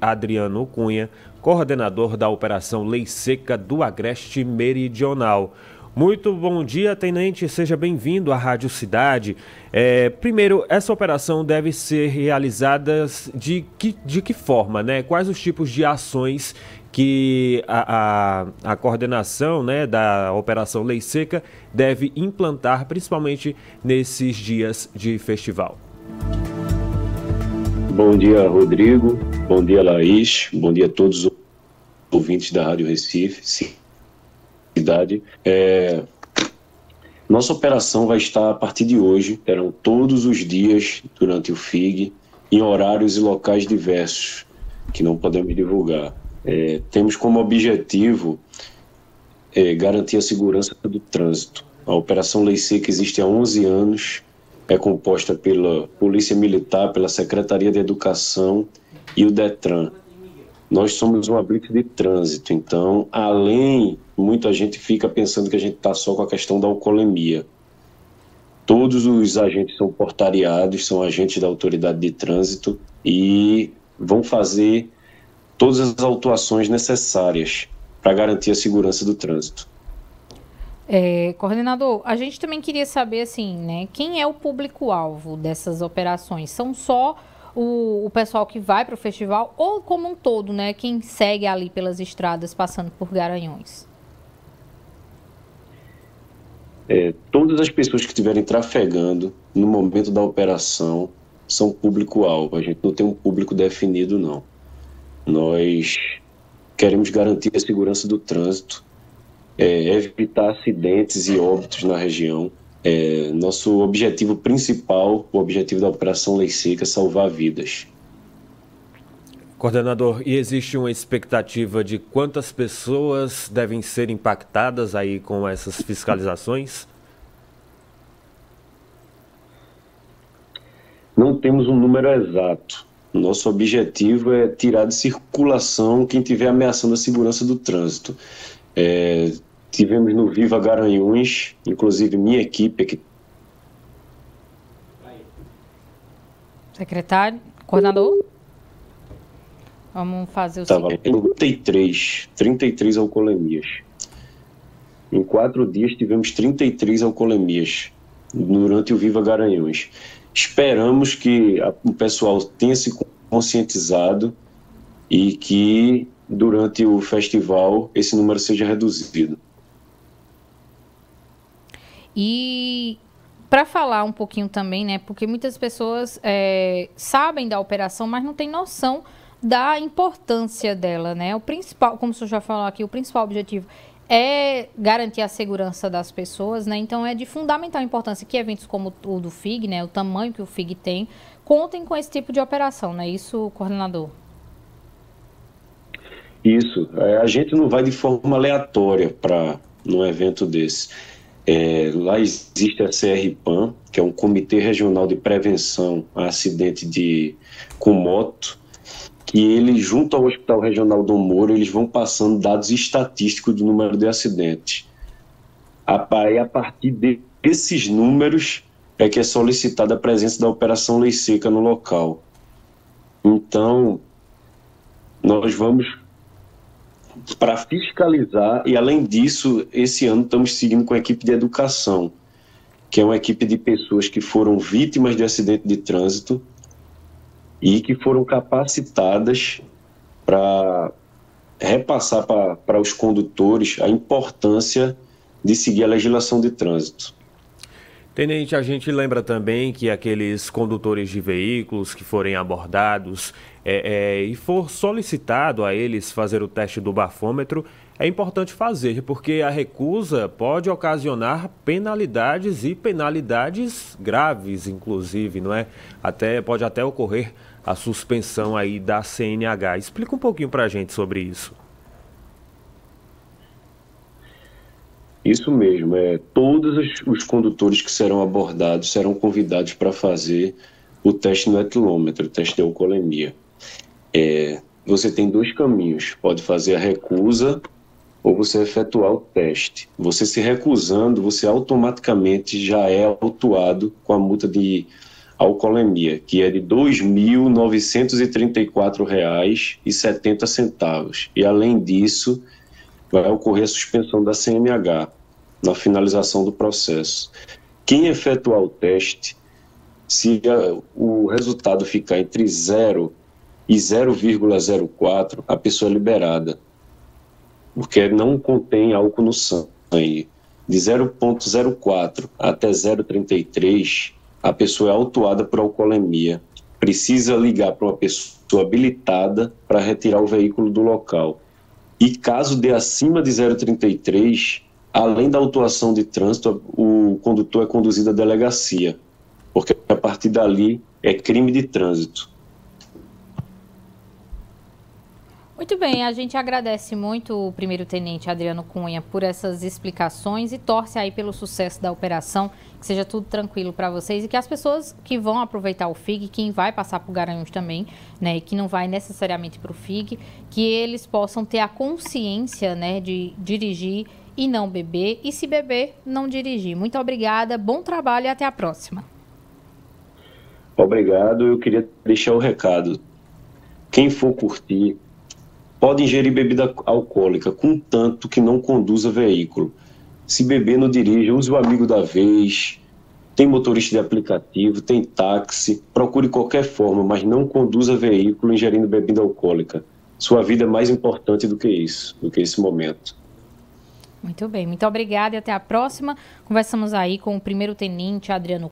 Adriano Cunha, coordenador da Operação Lei Seca do Agreste Meridional. Muito bom dia, tenente. Seja bem-vindo à Rádio Cidade. É, primeiro, essa operação deve ser realizada de que, de que forma, né? Quais os tipos de ações que a, a, a coordenação né, da Operação Lei Seca deve implantar, principalmente nesses dias de festival? Bom dia, Rodrigo. Bom dia, Laís. Bom dia a todos os ouvintes da Rádio Recife. Cidade. É, nossa operação vai estar a partir de hoje, terão todos os dias durante o FIG, em horários e locais diversos, que não podemos divulgar. É, temos como objetivo é, garantir a segurança do trânsito. A Operação Lei Seca existe há 11 anos, é composta pela Polícia Militar, pela Secretaria de Educação e o DETRAN. Nós somos uma blitz de trânsito, então, além, muita gente fica pensando que a gente está só com a questão da alcoolemia. Todos os agentes são portariados, são agentes da autoridade de trânsito e vão fazer todas as autuações necessárias para garantir a segurança do trânsito. É, coordenador, a gente também queria saber assim, né, quem é o público-alvo dessas operações? São só o, o pessoal que vai para o festival ou como um todo, né? Quem segue ali pelas estradas passando por Garanhões? É, todas as pessoas que estiverem trafegando no momento da operação são público-alvo. A gente não tem um público definido, não. Nós queremos garantir a segurança do trânsito, é, evitar acidentes e óbitos na região. É, nosso objetivo principal, o objetivo da Operação Lei Seca, é salvar vidas. Coordenador, e existe uma expectativa de quantas pessoas devem ser impactadas aí com essas fiscalizações? Não temos um número exato. Nosso objetivo é tirar de circulação quem estiver ameaçando a segurança do trânsito. É, Tivemos no Viva Garanhuns, inclusive minha equipe aqui. Secretário, coordenador. Vamos fazer o Estava seguinte. 33, 33 alcoolemias. Em quatro dias tivemos 33 alcoolemias durante o Viva Garanhuns. Esperamos que a, o pessoal tenha se conscientizado e que durante o festival esse número seja reduzido. E para falar um pouquinho também, né? Porque muitas pessoas é, sabem da operação, mas não têm noção da importância dela, né? O principal, como o senhor já falou aqui, o principal objetivo é garantir a segurança das pessoas, né? Então é de fundamental importância que eventos como o do FIG, né? O tamanho que o FIG tem, contem com esse tipo de operação, não é isso, coordenador? Isso. É, a gente não vai de forma aleatória para num evento desse. É, lá existe a CRPAN, que é um Comitê Regional de Prevenção a Acidente de, com Moto, que ele, junto ao Hospital Regional do Moro, eles vão passando dados estatísticos do número de acidentes. Aí, a partir desses números, é que é solicitada a presença da Operação Lei Seca no local. Então, nós vamos para fiscalizar e além disso, esse ano estamos seguindo com a equipe de educação, que é uma equipe de pessoas que foram vítimas de acidente de trânsito e que foram capacitadas para repassar para os condutores a importância de seguir a legislação de trânsito. Tenente, a gente lembra também que aqueles condutores de veículos que forem abordados é, é, e for solicitado a eles fazer o teste do bafômetro, é importante fazer, porque a recusa pode ocasionar penalidades e penalidades graves, inclusive, não é? Até pode até ocorrer a suspensão aí da CNH. Explica um pouquinho para a gente sobre isso. Isso mesmo, é, todos os, os condutores que serão abordados serão convidados para fazer o teste no etilômetro, o teste de alcoolemia. É, você tem dois caminhos, pode fazer a recusa ou você efetuar o teste. Você se recusando, você automaticamente já é autuado com a multa de alcoolemia, que é de R$ 2.934,70. E, além disso, vai ocorrer a suspensão da CNH na finalização do processo. Quem efetuar o teste, se o resultado ficar entre 0 e 0,04, a pessoa é liberada, porque não contém álcool no sangue. De 0,04 até 0,33, a pessoa é autuada por alcoolemia. Precisa ligar para uma pessoa habilitada para retirar o veículo do local. E caso dê acima de 0,33, além da autuação de trânsito, o condutor é conduzido à delegacia, porque a partir dali é crime de trânsito. Muito bem, a gente agradece muito o primeiro-tenente Adriano Cunha por essas explicações e torce aí pelo sucesso da operação, que seja tudo tranquilo para vocês e que as pessoas que vão aproveitar o FIG, quem vai passar por Garanhuns também, né, e que não vai necessariamente para o FIG, que eles possam ter a consciência, né, de dirigir e não beber, e se beber, não dirigir. Muito obrigada, bom trabalho e até a próxima. Obrigado, eu queria deixar o recado. Quem for curtir, pode ingerir bebida alcoólica, contanto que não conduza veículo. Se beber, não dirija, use o amigo da vez. Tem motorista de aplicativo, tem táxi. Procure qualquer forma, mas não conduza veículo ingerindo bebida alcoólica. Sua vida é mais importante do que isso, do que esse momento. Muito bem, muito obrigada e até a próxima. Conversamos aí com o primeiro tenente Adriano